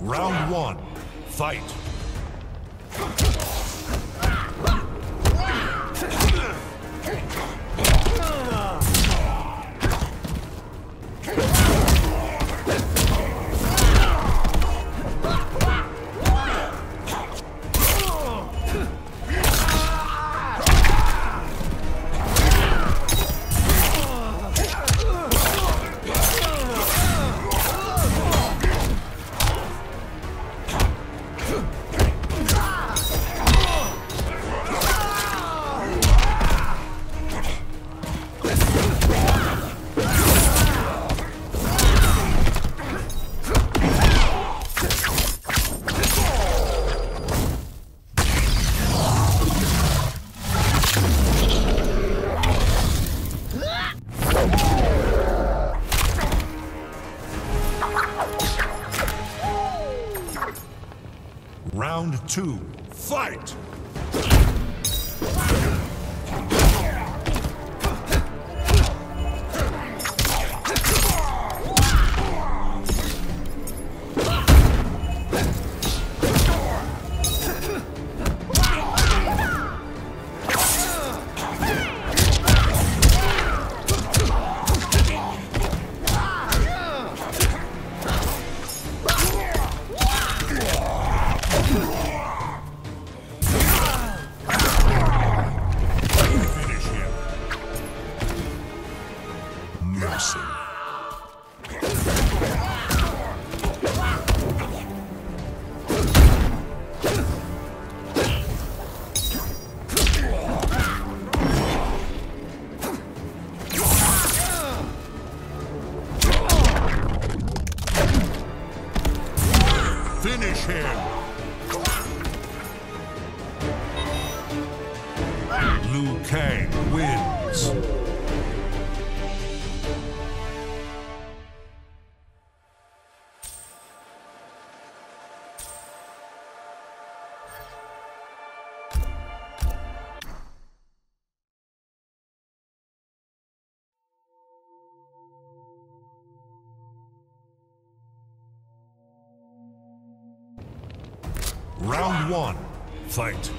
Round one, fight. Two, fight! Finish him. Liu Kang Round one, fight.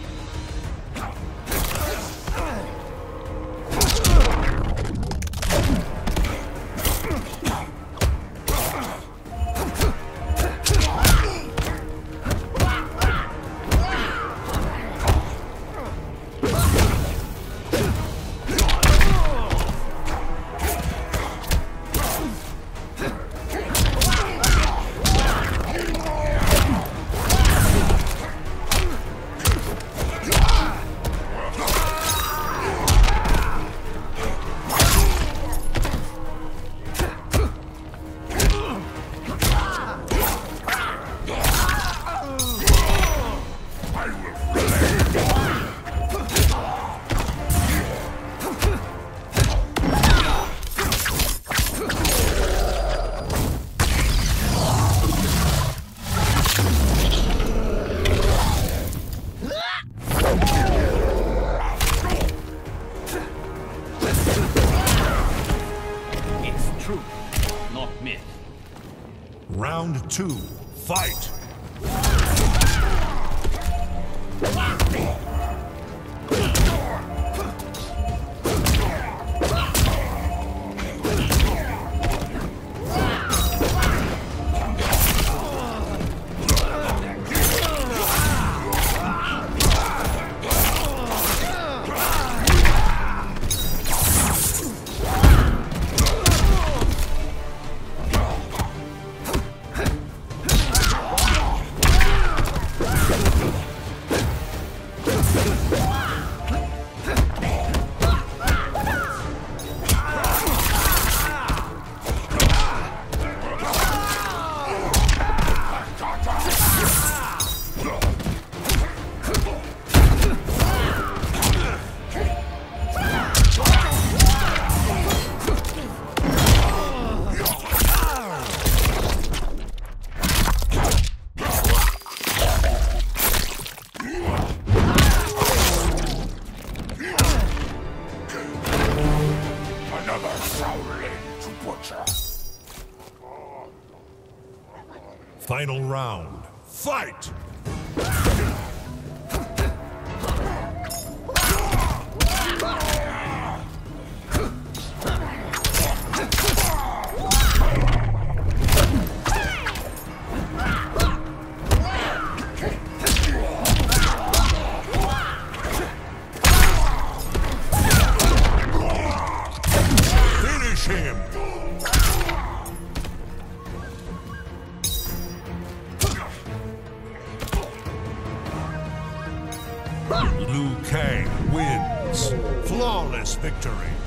Not myth. Round two, fight. prowling to butcher. Final round. Fight! Liu Kang wins. Flawless victory.